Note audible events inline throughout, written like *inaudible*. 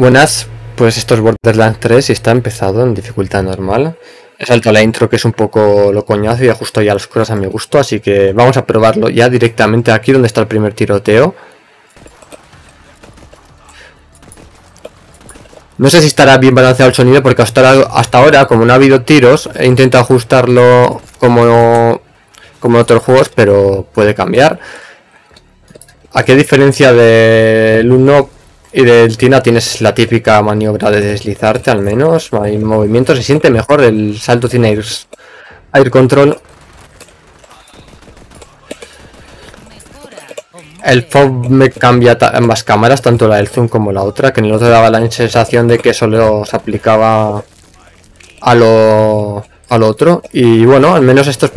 Buenas, pues esto es Borderlands 3 y está empezado en dificultad normal. He saltado la intro que es un poco lo coñazo y ajusto ya las cosas a mi gusto, así que vamos a probarlo ya directamente aquí donde está el primer tiroteo. No sé si estará bien balanceado el sonido porque hasta, ahora, como no ha habido tiros, he intentado ajustarlo como, como en otros juegos, pero puede cambiar. A diferencia del 1 y del Tina tienes la típica maniobra de deslizarte al menos, hay movimiento, se siente mejor, el salto tiene air, air control. El FOB me cambia ambas cámaras, tanto la del zoom como la otra, que el otro daba la sensación de que solo se aplicaba a lo, al otro. Y bueno, al menos estos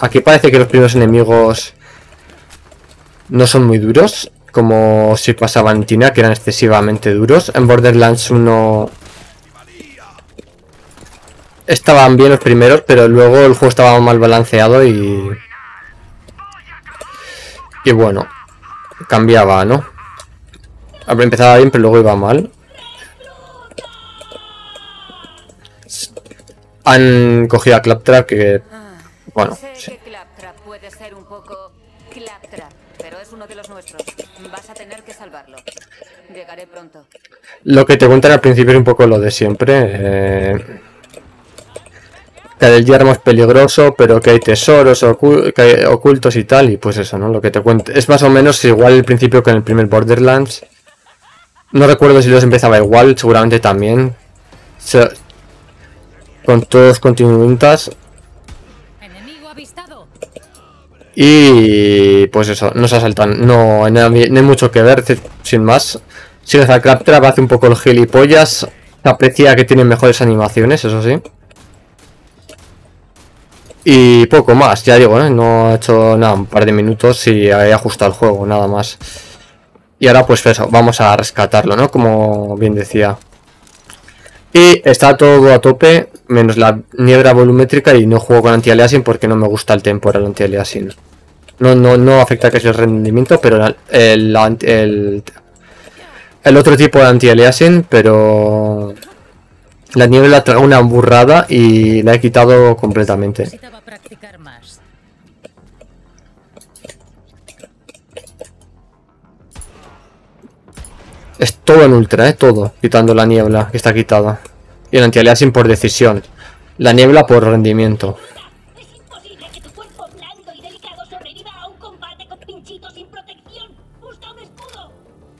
aquí parece que los primeros enemigos no son muy duros como si pasaba en Tina, que eran excesivamente duros. En Borderlands 1 estaban bien los primeros, pero luego el juego estaba mal balanceado y... Y bueno, cambiaba, ¿no? Empezaba bien, pero luego iba mal. Han cogido a Claptrap que... Bueno, sí. puede ser un poco pero es uno de los nuestros. Vas a tener que salvarlo. Llegaré pronto. Lo que te cuentan al principio es un poco lo de siempre. Eh, que el yermo es peligroso, pero que hay tesoros ocultos y tal. Y pues eso, ¿no? Lo que te cuento. Es más o menos igual el principio que en el primer Borderlands. No recuerdo si los empezaba igual, seguramente también. con todos continuistas. Y pues eso, no se asaltan, no, no, hay mucho que ver, sin más. Si a Claptrap hace un poco el gilipollas, aprecia que tiene mejores animaciones, eso sí. Y poco más, ya digo, ¿eh? no he hecho nada, un par de minutos y he ajustado el juego, nada más. Y ahora pues eso, vamos a rescatarlo, ¿no? Como bien decía. Y está todo a tope, menos la niebla volumétrica y no juego con anti-aliasing porque no me gusta el temporal anti-aliasing. No, no, no afecta que sea el rendimiento, pero el, el, el, otro tipo de anti-aliasing, pero la niebla trae una burrada y la he quitado completamente. Es todo en ultra, ¿eh? Todo, quitando la niebla que está quitada. Y el anti-aliasing por decisión. La niebla por rendimiento.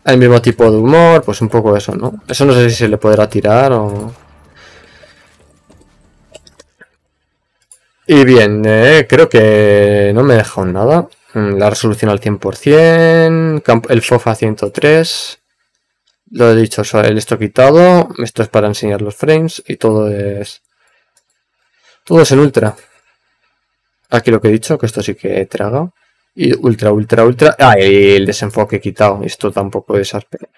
El mismo tipo de humor, pues un poco eso, ¿no? Eso no sé si se le podrá tirar o... Y bien, eh, creo que no me he dejado nada. Mm, la resolución al 100%, el FOF a 103. Lo he dicho, esto quitado. Esto es para enseñar los frames y todo es... Todo es en ultra. Aquí lo que he dicho, que esto sí que traga. Y ultra, ultra, ultra. Ah, y el desenfoque quitado. Esto tampoco es áspero.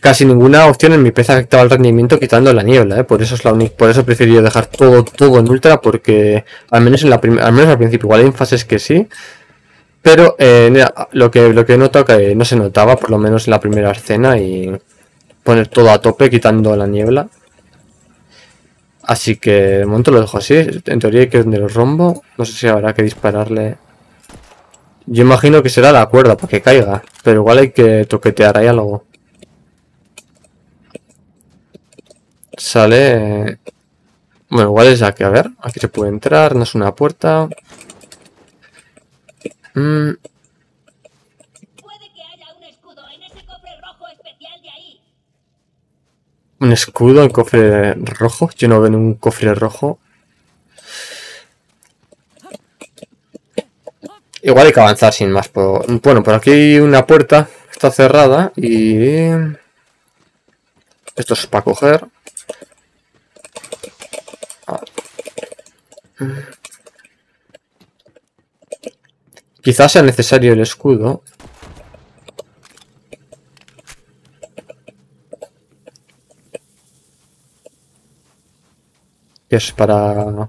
Casi ninguna opción en mi PC afectaba el rendimiento quitando la niebla, ¿eh? por eso es la única, por eso he preferido dejar todo, todo en ultra, porque al menos en la al menos al principio, igual hay fases que sí, pero eh, lo que lo que he notado que no se notaba, por lo menos en la primera escena, y poner todo a tope quitando la niebla. Así que de momento lo dejo así. En teoría hay que donde los rombo. No sé si habrá que dispararle. Yo imagino que será la cuerda para que caiga. Pero igual hay que toquetear ahí algo. Sale... Bueno, igual es aquí. A ver, aquí se puede entrar. No es una puerta. Mm. Un escudo, en cofre rojo. Yo no veo un cofre rojo. Igual hay que avanzar sin más. Bueno, por aquí hay una puerta. Está cerrada y... Esto es para coger. Quizás sea necesario el escudo. que es para...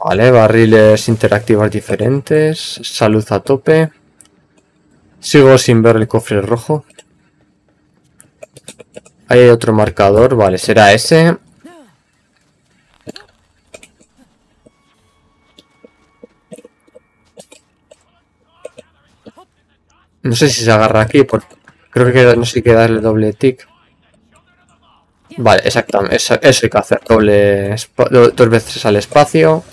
Vale, barriles interactivos diferentes, salud a tope. Sigo sin ver el cofre rojo. Hay otro marcador, vale, será ese. No sé si se agarra aquí, porque creo que no sé si hay que darle doble tick. Vale, exactamente, eso, hay que hacer, doble, dos veces al espacio.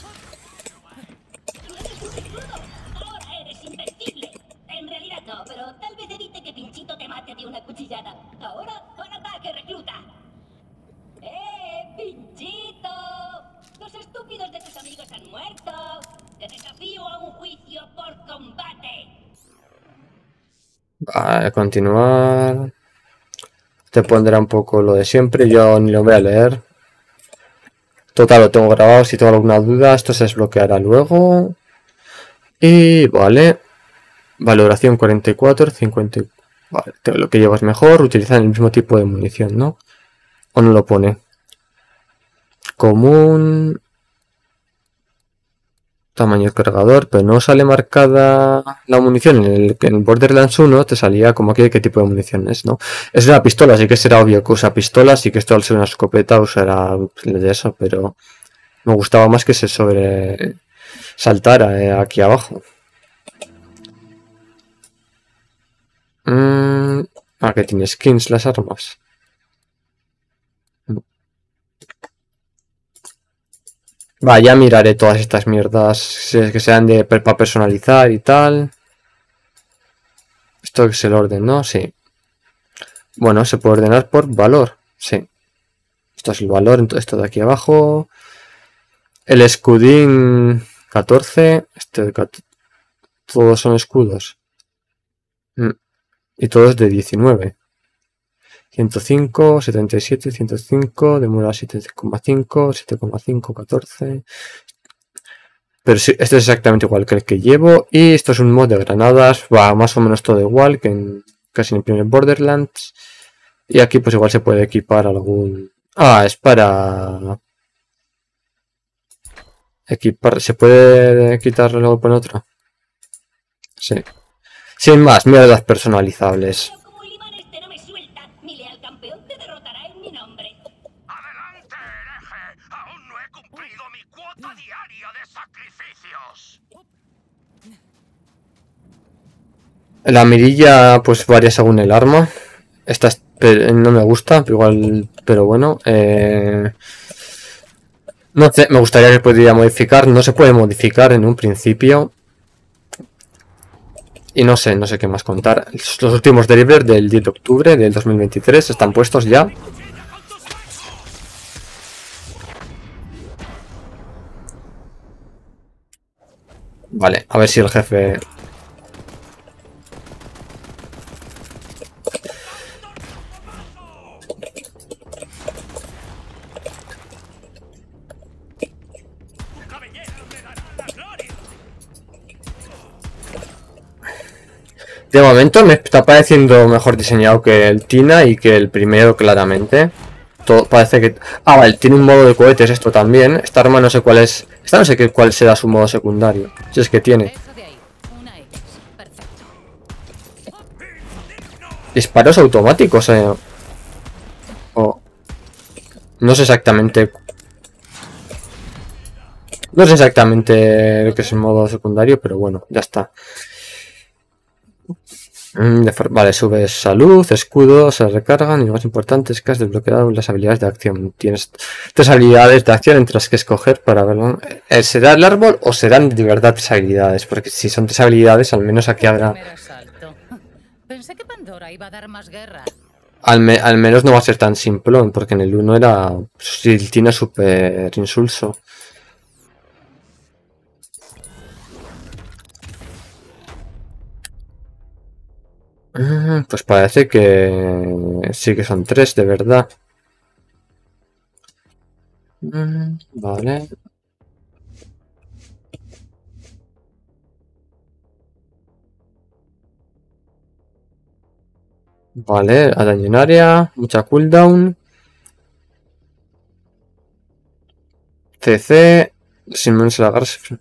A continuar. Te pondrá un poco lo de siempre. Yo ni lo voy a leer. Total, lo tengo grabado. Si tengo alguna duda, esto se desbloqueará luego. Y vale. Valoración 44, 50. Vale, lo que llevas mejor. Utilizar el mismo tipo de munición, ¿no? O no lo pone. Común tamaño cargador, pero no sale marcada la munición. En el, en Borderlands 1 te salía como aquí qué tipo de munición es, ¿no? Es una pistola, así que será obvio que usa pistolas y que esto al ser una escopeta usará de eso, pero me gustaba más que se sobre saltara eh, aquí abajo. Mm, ah, que tiene skins las armas. Va, ya miraré todas estas mierdas que sean de para personalizar y tal. Esto es el orden, ¿no? Sí. Bueno, se puede ordenar por valor. Sí. Esto es el valor, entonces esto de aquí abajo. El escudín 14. Este Todos son escudos. Mm. Y todos de 19. 105, 77, 105, demora 7,5, 7,5, 14. Pero sí, esto es exactamente igual que el que llevo. Y esto es un mod de granadas. Va más o menos todo igual que en casi en el primer Borderlands. Y aquí pues igual se puede equipar algún... Ah, es para... Equipar... ¿Se puede quitar luego por otro? Sí. Sin más, mierdas personalizables. La mirilla pues varía según el arma. Esta no me gusta, pero igual, pero bueno. Eh, no sé, me gustaría que pudiera modificar. No se puede modificar en un principio. Y no sé, no sé qué más contar. Los últimos delivers del 10 de octubre del 2023 están puestos ya. Vale, a ver si el jefe momento me está pareciendo mejor diseñado que el Tina y que el primero claramente. Todo parece que... Ah, vale, tiene un modo de cohetes esto también. Esta arma no sé cuál es... Esta no sé qué, cuál será su modo secundario. Si es que tiene. Disparos automáticos, eh. No sé exactamente... No sé exactamente lo que es el modo secundario, pero bueno, ya está. Mm, vale, subes salud, escudo, se recargan y lo más importante es que has desbloqueado las habilidades de acción. Tienes tres habilidades de acción entre las que escoger para verlo. Eh, ¿Será el árbol o serán de verdad tres habilidades? Porque si son tres habilidades, al menos aquí habrá... Pensé que Pandora iba a dar más guerra. Al, menos no va a ser tan simplón, porque en el 1 era... Pues, tiene súper insulso. Mm, pues parece que sí que son tres de verdad. Mm, vale. Vale, a en área, mucha cooldown. CC, Sin menos el agarse.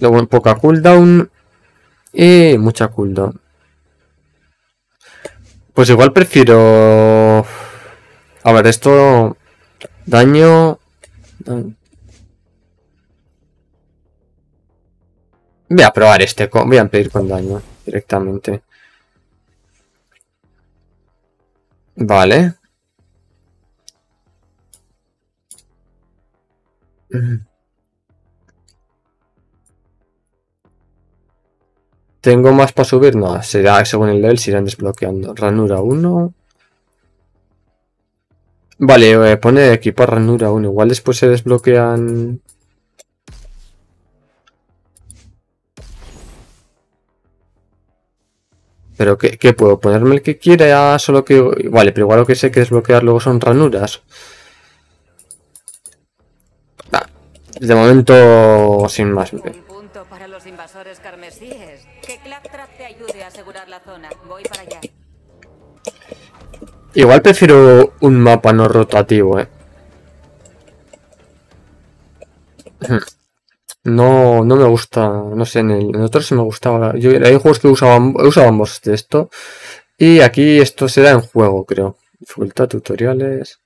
Luego poca cooldown. Y mucha cooldown. Pues igual prefiero... A ver, esto... Daño... Voy a probar este, voy a pedir con daño directamente. Vale. ¿Tengo más para subir? No, será según el level se irán desbloqueando. Ranura 1. Vale, eh, pone equipar ranura 1. Igual después se desbloquean... Pero ¿qué, puedo? ¿Ponerme el que quiera? Solo que... Vale, pero igual lo que sé que desbloquear luego son ranuras. de momento, sin más. Un punto para los invasores carmesíes. Igual prefiero un mapa no rotativo, eh. *laughs* No, no me gusta, no sé, en el, otro sí me gustaba. Hay juegos que usaban, usábamos de esto. Y aquí esto será en juego, creo. Dificultad, tutoriales.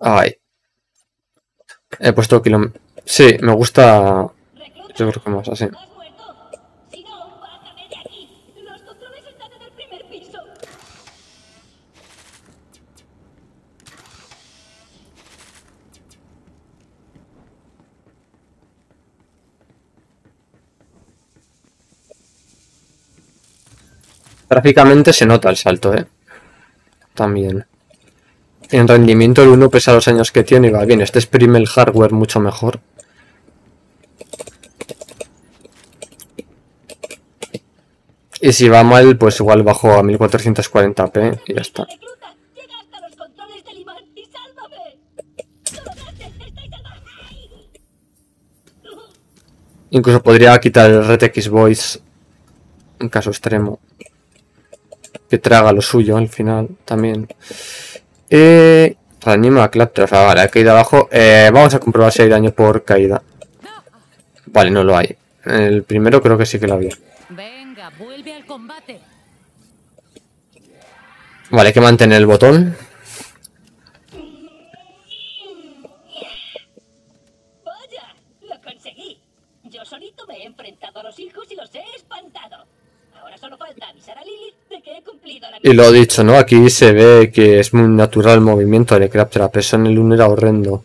Ay. He puesto kilómetros. Sí, me gusta. Yo creo que más así. Gráficamente se nota el salto, ¿eh? También. En rendimiento el 1, pese a los años que tiene, va bien. Este exprime el hardware mucho mejor. Y si va mal, pues igual bajo a 1440p y ya está. Incluso podría quitar el RTX Voice en caso extremo que traga lo suyo al final también. Eh, reanima a Claptrap. Ah, vale, ha caído abajo. Eh, vamos a comprobar si hay daño por caída. Vale, no lo hay. El primero creo que sí que lo había. Vuelve al combate. Vale, hay que mantener el botón. Vaya, lo conseguí. Yo solito me he enfrentado a los hijos y los he espantado. Ahora solo falta avisar a Lilith y lo dicho, ¿no? Aquí se ve que es muy natural el movimiento de Craptrap. Eso en el 1 era horrendo.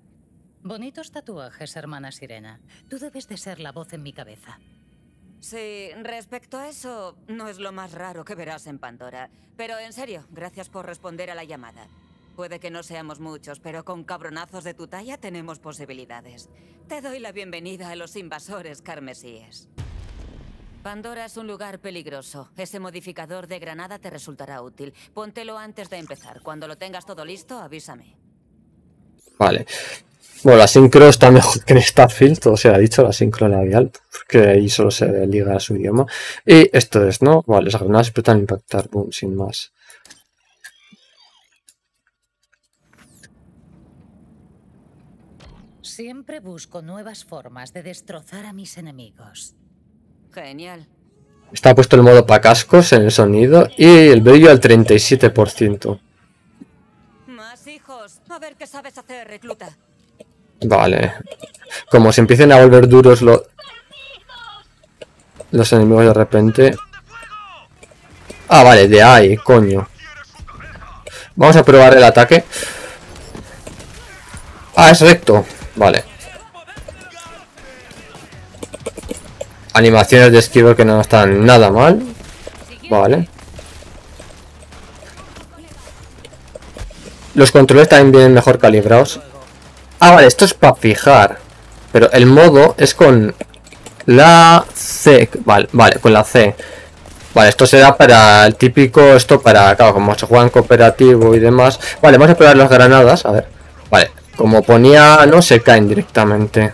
Bonitos tatuajes, hermana Sirena. Tú debes de ser la voz en mi cabeza. Sí, respecto a eso, no es lo más raro que verás en Pandora. Pero en serio, gracias por responder a la llamada. Puede que no seamos muchos, pero con cabronazos de tu talla tenemos posibilidades. Te doy la bienvenida a los invasores carmesíes. Pandora es un lugar peligroso. Ese modificador de granada te resultará útil. Póntelo antes de empezar. Cuando lo tengas todo listo, avísame. Vale. Bueno, la sincro está mejor que en Starfield, todo se ha dicho, la sincro labial, porque ahí solo se liga a su idioma. Y esto es, ¿no? Vale, las granadas pueden impactar, boom, sin más. Siempre busco nuevas formas de destrozar a mis enemigos. Genial. Está puesto el modo para cascos en el sonido y el brillo al 37%. Más hijos. A ver qué sabes hacer, recluta. Vale. Como se empiecen a volver duros los... Los enemigos de repente... Ah, vale, de ahí, coño. Vamos a probar el ataque. Ah, es recto. Vale. Animaciones de esquivo que no están nada mal. Vale. Los controles también vienen mejor calibrados. Ah, vale, esto es para fijar. Pero el modo es con la C. Vale, vale, con la C. Vale, esto será para el típico, esto para, claro, como se juega en cooperativo y demás. Vale, vamos a probar las granadas, a ver. Vale, como ponía, no se caen directamente.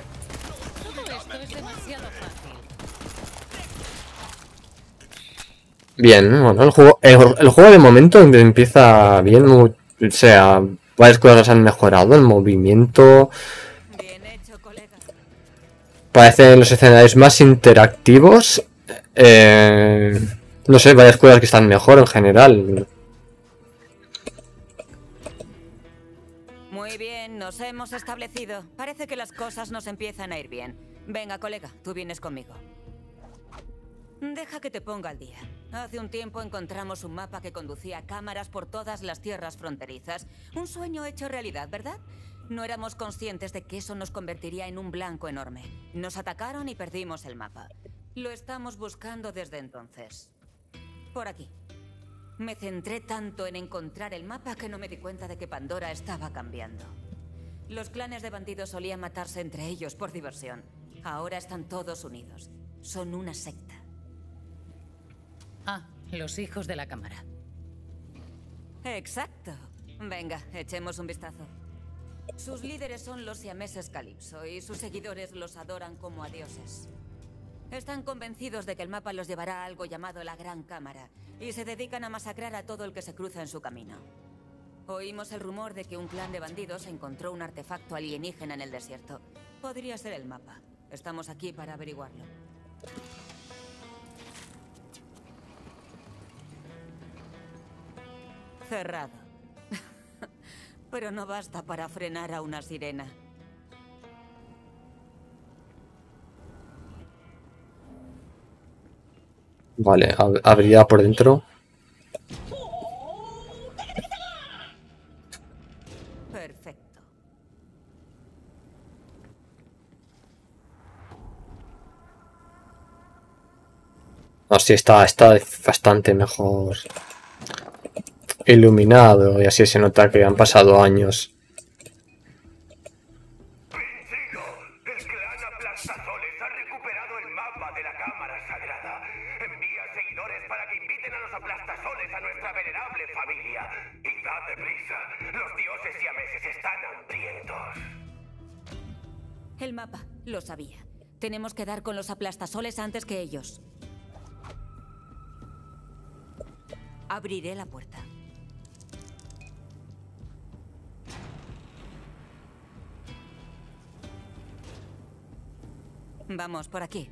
Bien, bueno, el juego, el, el juego de momento empieza bien, o sea, varias cosas han mejorado, el movimiento, parecen los escenarios más interactivos, eh, no sé, varias cosas que están mejor en general. Muy bien, nos hemos establecido. Parece que las cosas nos empiezan a ir bien. Venga, colega, tú vienes conmigo. Deja que te ponga al día. Hace un tiempo encontramos un mapa que conducía cámaras por todas las tierras fronterizas. Un sueño hecho realidad, ¿verdad? No éramos conscientes de que eso nos convertiría en un blanco enorme. Nos atacaron y perdimos el mapa. Lo estamos buscando desde entonces. Por aquí. Me centré tanto en encontrar el mapa que no me di cuenta de que Pandora estaba cambiando. Los clanes de bandidos solían matarse entre ellos por diversión. Ahora están todos unidos. Son una secta. Ah, los hijos de la cámara. Exacto. Venga, echemos un vistazo. Sus líderes son los siameses Calypso y sus seguidores los adoran como a dioses. Están convencidos de que el mapa los llevará a algo llamado la Gran Cámara y se dedican a masacrar a todo el que se cruza en su camino. Oímos el rumor de que un clan de bandidos encontró un artefacto alienígena en el desierto. Podría ser el mapa. Estamos aquí para averiguarlo. Cerrado. *laughs* Pero no basta para frenar a una sirena. Vale, ab- por dentro. Perfecto. Así está, está bastante mejor iluminado y así se nota que han pasado años. Sigo, el clan Aplastazoles ha recuperado el mapa de la Cámara Sagrada. Envía seguidores para que inviten a los Aplastazoles a nuestra venerable familia. Y date prisa, los dioses siameses están hambrientos. El mapa. Lo sabía. Tenemos que dar con los aplastasoles antes que ellos. Abriré la puerta. Vamos, por aquí.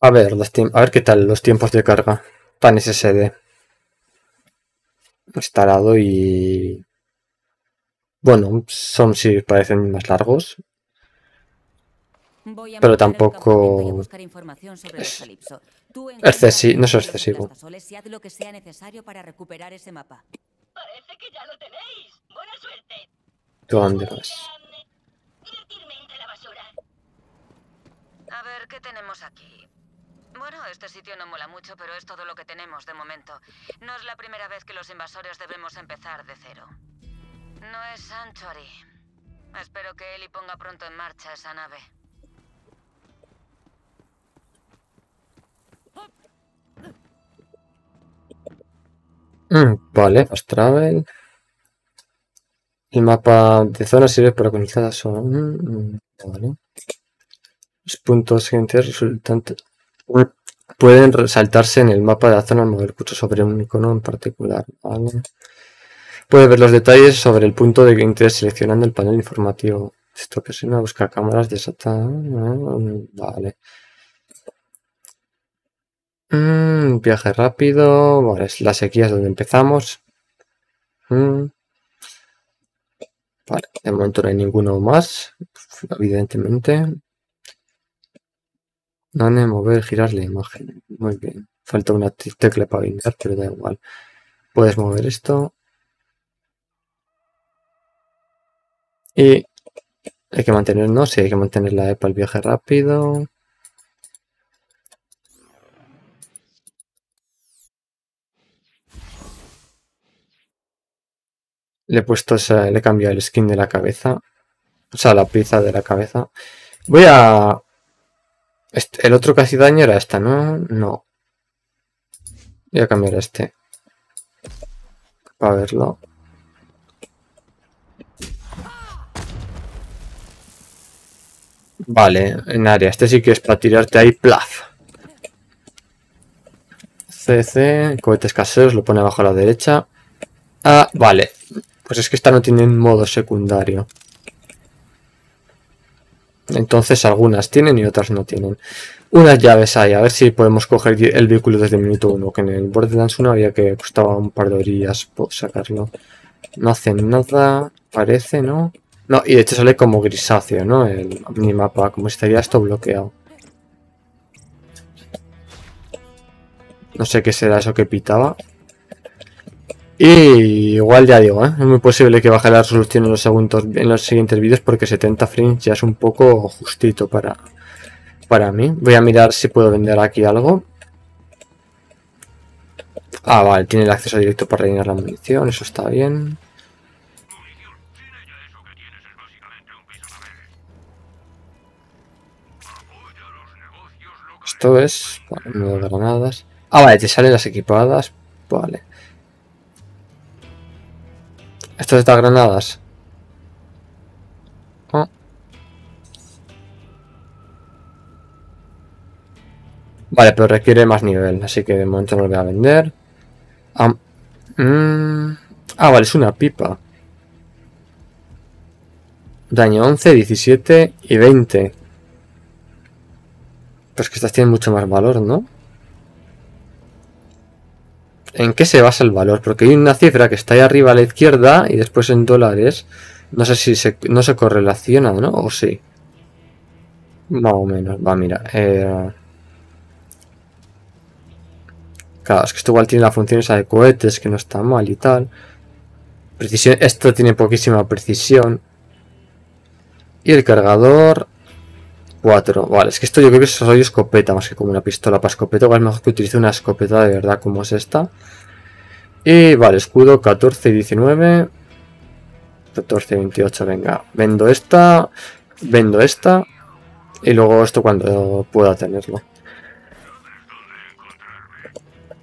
A ver, los a ver qué tal los tiempos de carga. Pan SSD. Instalado y... Bueno, son sí parecen más largos. Calipso. Tú excesi- no es excesivo. ¿Tú dónde vas? A ver, ¿qué tenemos aquí? Bueno, este sitio no mola mucho, pero es todo lo que tenemos de momento. No es la primera vez que los invasores debemos empezar de cero. No es Sanctuary. Espero que Eli ponga pronto en marcha esa nave. Mm, vale, fast travel. El mapa de zona sirve para conectar a zona. Mm, mm. Los puntos siguientes resultantes pueden resaltarse en el mapa de la zona al mover pulso sobre un icono en particular. Vale. Puede ver los detalles sobre el punto de interés seleccionando el panel informativo. Esto que una busca cámaras desata. mm, Vale. Mm, viaje rápido. Vale, es la sequía es donde empezamos. Mm. Vale, de momento no hay ninguno más, evidentemente. Dame, mover, girar la imagen. Muy bien. Falta una te- tecla para guiar, pero da igual. Puedes mover esto. Y hay que mantener, no, sí, hay que mantener la E para el viaje rápido. Le he puesto le he cambiado el skin de la cabeza. O sea, la pieza de la cabeza. Voy a... este- el otro que hacía daño era esta, ¿no? No. Voy a cambiar a este. Para verlo. Vale, en área. Este sí que es para tirarte ahí, plaf. CC, cohetes caseros, lo pone abajo a la derecha. Ah, vale. Pues es que esta no tiene modo secundario. Entonces algunas tienen y otras no tienen. Unas llaves hay, a ver si podemos coger el vehículo desde el minuto 1, que en el Borderlands 1 había que costaba un par de orillas por sacarlo. No hacen nada, parece, ¿no? No, y de hecho sale como grisáceo, ¿no? El minimapa, como si estaría esto bloqueado. No sé qué será eso que pitaba. Y igual ya digo, ¿eh? es muy posible que baje la resolución en los, segundos, en los siguientes vídeos porque 70 frames ya es un poco justito para, para mí. Voy a mirar si puedo vender aquí algo. Ah, vale, tiene el acceso directo para rellenar la munición, eso está bien. Esto es... Vale, nueve granadas. Ah, vale, te salen las equipadas. Vale. Esto es de granadas. Ah. Vale, pero requiere más nivel, así que de momento no lo voy a vender. Ah, mm, ah, vale, es una pipa. Daño 11, 17 y 20. Pues que estas tienen mucho más valor, ¿no? ¿En qué se basa el valor? Porque hay una cifra que está ahí arriba a la izquierda y después en dólares. No sé si no se correlaciona, ¿no? O sí. Más o menos. Va, mira. Eh... Claro, es que esto igual tiene la función esa de cohetes, que no está mal y tal. Precisión. Esto tiene poquísima precisión. Y el cargador. 4. Vale, es que esto yo creo que soy escopeta más que como una pistola para escopeta. Igual es mejor que utilice una escopeta de verdad como es esta. Y vale, escudo 14 y 19. 14 y 28, venga. Vendo esta. Vendo esta. Y luego esto cuando pueda tenerlo.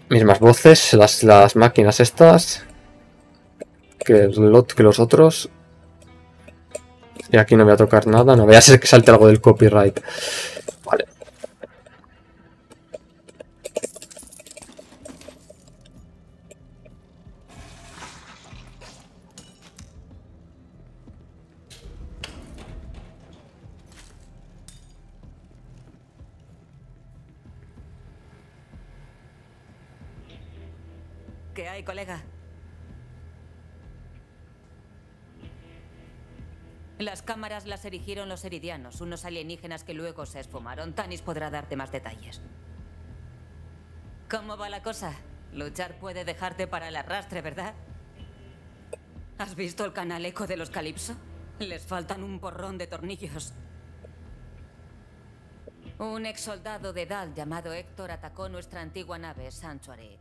Mismas voces, las, las máquinas estas. Que, el, que los otros. Y aquí no voy a tocar nada, no voy a ser que salte algo del copyright. Vale. Las cámaras las erigieron los eridianos, unos alienígenas que luego se esfumaron. Tanis podrá darte más detalles. ¿Cómo va la cosa? Luchar puede dejarte para el arrastre, ¿verdad? ¿Has visto el canal eco de los Calipso? Les faltan un porrón de tornillos. Un ex soldado de Dal llamado Héctor atacó nuestra antigua nave, Sanctuary.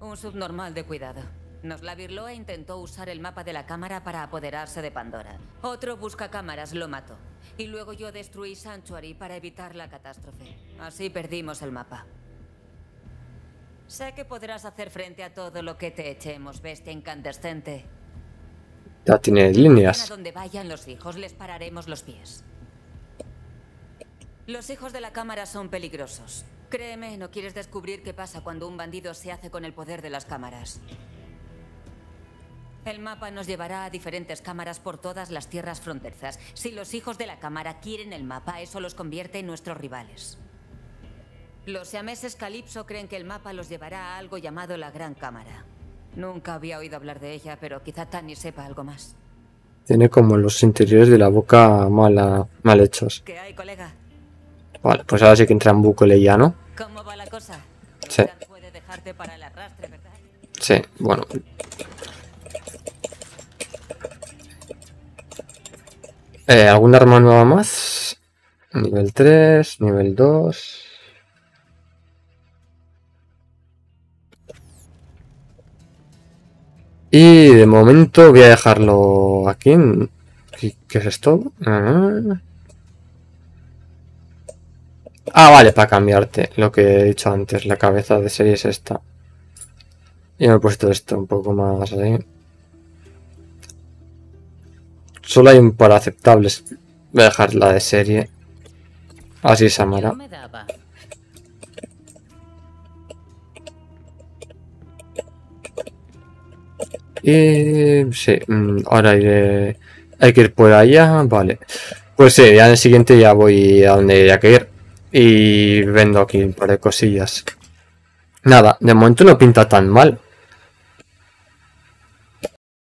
Un subnormal de cuidado. Nos la virló e intentó usar el mapa de la cámara para apoderarse de Pandora. Otro busca cámaras lo mató. Y luego yo destruí Sanctuary para evitar la catástrofe. Así perdimos el mapa. Sé que podrás hacer frente a todo lo que te echemos, bestia incandescente. Ya tiene A líneas. donde vayan los hijos les pararemos los pies. Los hijos de la cámara son peligrosos. Créeme, no quieres descubrir qué pasa cuando un bandido se hace con el poder de las cámaras. El mapa nos llevará a diferentes cámaras por todas las tierras fronterizas. Si los hijos de la cámara quieren el mapa, eso los convierte en nuestros rivales. Los siameses Calypso creen que el mapa los llevará a algo llamado la Gran Cámara. Nunca había oído hablar de ella, pero quizá Tani sepa algo más. Tiene como los interiores de la boca mala, mal hechos. ¿Qué hay, colega? Vale, pues ahora sí que entra en bucle ya, ¿no? ¿Cómo va la cosa? Sí. Logan puede dejarte para el arrastre, ¿verdad? Sí, bueno. Eh, ¿Alguna arma nueva más? Nivel 3, nivel 2. Y de momento voy a dejarlo aquí. ¿Qué, es esto? Ah. Ah, vale, para cambiarte. Lo que he dicho antes, la cabeza de serie es esta. Y me he puesto esto un poco más ahí. Solo hay un par aceptables. Voy a dejar la de serie. Así me daba. Y sí, mm, ahora iré- hay que ir por allá, vale. Pues sí, ya en el siguiente ya voy a donde haya que ir. Y vendo aquí un par de cosillas. Nada, de momento no pinta tan mal.